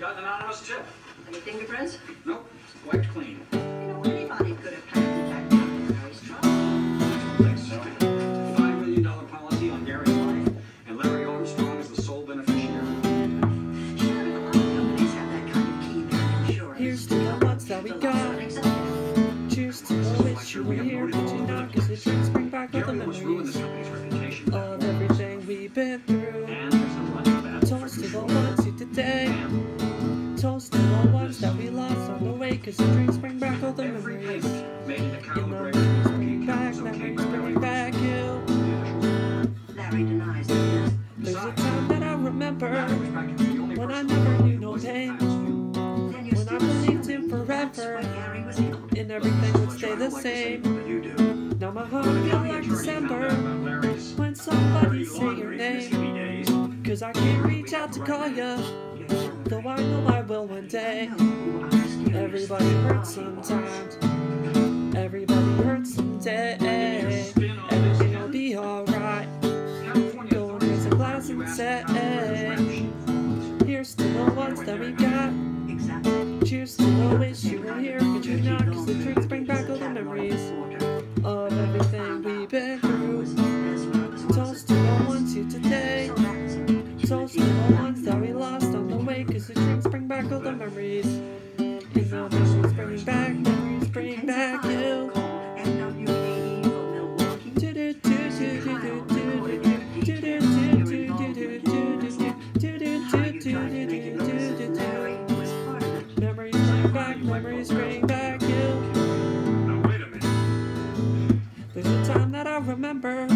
got an anonymous tip. Any fingerprints? Nope, wiped clean. You know, anybody could have packed that down Gary's trunk. Think so. Five million dollar policy on Gary's life, and Larry Armstrong is the sole beneficiary. Sure, a lot of companies have that kind of key there insurance. Here's to the ones that we got. loss of acceptance. Cheers to the wish you were here, but you're not, cause the drinks bring back all the Gary ruined memories this company's reputation. of everything we've been through. Cause the drinks bring back all the Every memories. payment made into In Carol the Gregg. memories bring back, memories bring back you. Larry denies it, yes. There's a time that I remember Larry was practically the only when I never knew no pain. as you. Then you When I When I still believed see him him, forever, when Gary was healed. and everything would stay the same. Now my heart feel like December when somebody say your name. Cause I can't reach out to call ya, though I know I will one day. Everybody hurts sometimes. Everybody hurts someday. Everything will be alright. Go and raise a glass and say, Here's to the ones that we got. Cheers to the wish you were here, but you're not. Cause the drinks bring back all the memories of everything we've been through. Toast to the ones here today. Memories bring back, memories bring back you. Now wait a minute. There's a time that I remember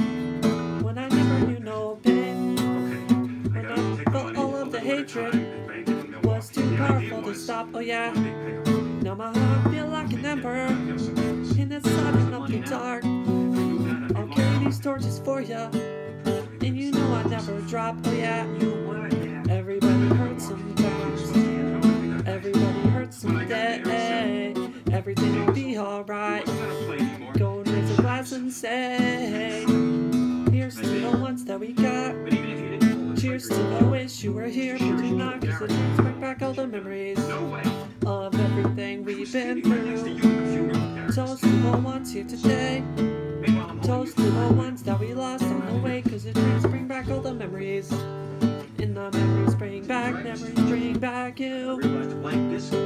when I never knew no pain. Okay. When I felt all of the hatred oh was too powerful to stop. Oh yeah. Now my heart feel like an ember, and it's starting up the dark. Drop. Oh yeah. Everybody hurts sometimes. Everybody hurts someday. Everything will be alright. Go and raise a glass and say, Here's to the ones that we got. Cheers to the wish you were here, but you're not. Cause the drinks bring back all the memories of everything we've been through. Toast to the ones here today. Toast to the ones that we lost on the way, cause the drinks bring back all the memories. In the memories bring back, memories bring back you.